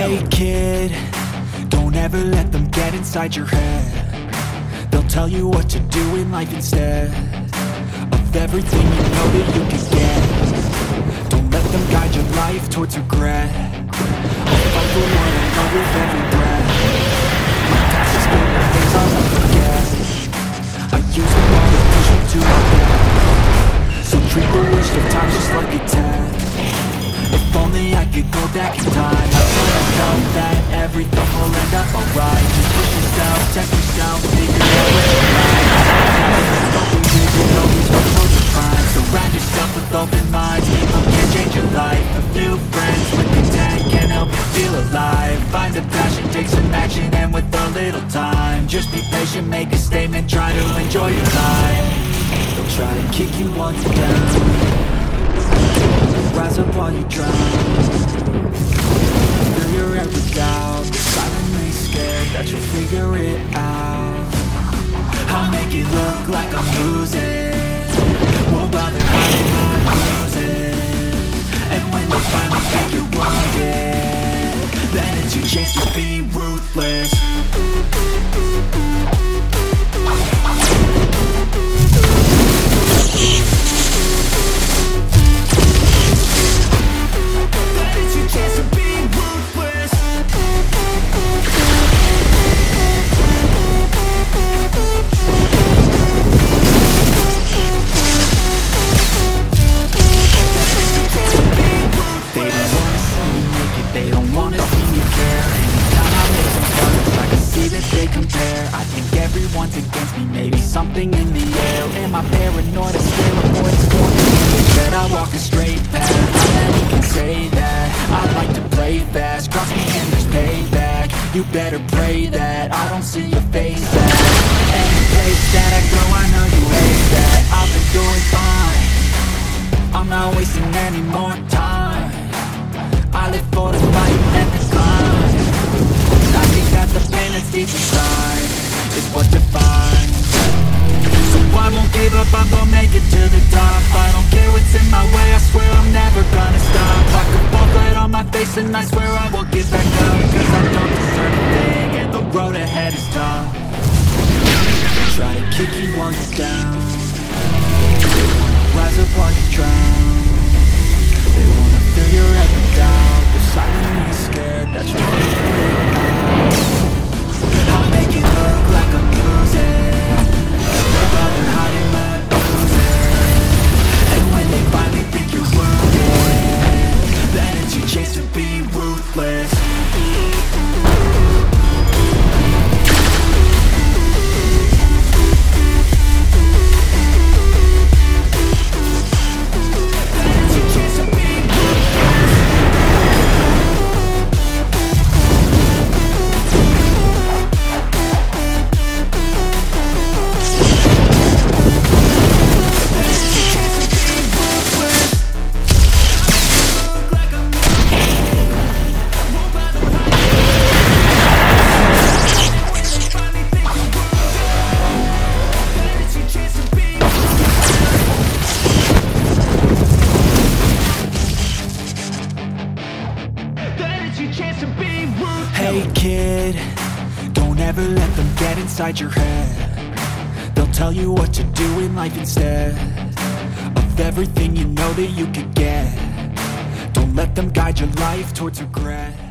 Hey kid, don't ever let them get inside your head. They'll tell you what to do in life instead Of everything you know that you can get. Don't let them guide your life towards regret. I'll fight for what I know with every breath. My past has been the things I'll never I use them all to push to my death. So treat the worst of times just like a test if only I could go back in time. That's when I felt that everything will end up alright. Just push yourself, test yourself, figure out what you like. Don't always work towards your prime Surround yourself with open minds. People can change your life. A few friends with intent can help you feel alive. Find a passion, take some action And with a little time Just be patient, make a statement Try to enjoy your life. They'll try to kick you you're down while you drown. Feel your every doubt Silently scared that you'll figure it out. I'll make it look like I'm losing. Won't bother hiding my bruises. And when they finally think you're wounded Then it's your chance to be ruthless everyone's against me, maybe something in the air. Am I paranoid, I swear a voice going That I walk a straight path, many can say that? I like to play fast, cross me and there's payback. You better pray that. I don't see your face face and I swear I will get back up. Cause I don't deserve a thing and the road ahead is tough Try to kick you you're down. Rise up while you drown They wanna fill your head be Hey kid, don't ever let them get inside your head. They'll tell you what to do in life instead Of everything you know that you could get. Don't let them guide your life towards regret